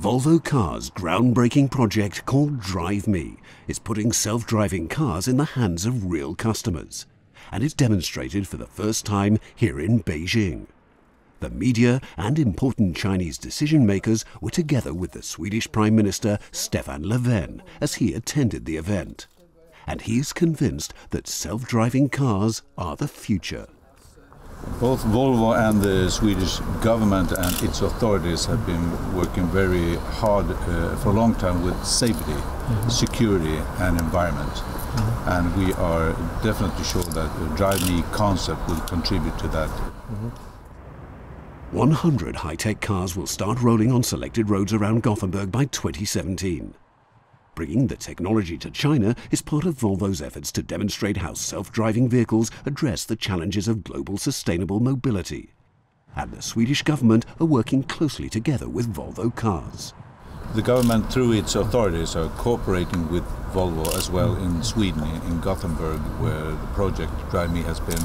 Volvo Cars' groundbreaking project called Drive Me is putting self-driving cars in the hands of real customers and is demonstrated for the first time here in Beijing. The media and important Chinese decision makers were together with the Swedish Prime Minister Stefan Löfven as he attended the event. And he is convinced that self-driving cars are the future. Both Volvo and the Swedish government and its authorities have been working very hard uh, for a long time with safety, mm -hmm. security, and environment. Mm -hmm. And we are definitely sure that the Drive Me concept will contribute to that. Mm -hmm. 100 high-tech cars will start rolling on selected roads around Gothenburg by 2017. Bringing the technology to China is part of Volvo's efforts to demonstrate how self-driving vehicles address the challenges of global sustainable mobility. And the Swedish government are working closely together with Volvo cars. The government, through its authorities, are cooperating with Volvo as well in Sweden, in Gothenburg, where the project Drive Me has been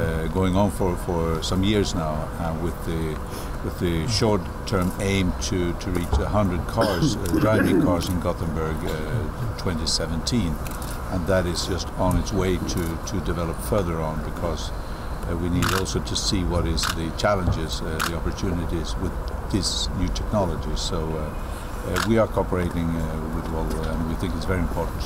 uh, going on for, for some years now uh, with the with the short-term aim to, to reach 100 cars, uh, driving cars in Gothenburg uh, 2017. And that is just on its way to, to develop further on because uh, we need also to see what is the challenges, uh, the opportunities with this new technology. So uh, uh, we are cooperating with Volvo and we think it's very important.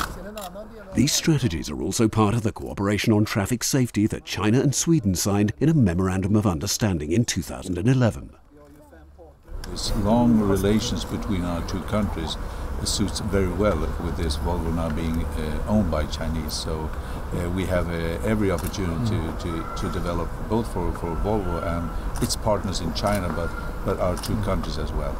These strategies are also part of the cooperation on traffic safety that China and Sweden signed in a Memorandum of Understanding in 2011. This long relations between our two countries suits very well with this Volvo now being uh, owned by Chinese. So uh, we have uh, every opportunity mm. to, to develop both for, for Volvo and its partners in China, but, but our two countries as well.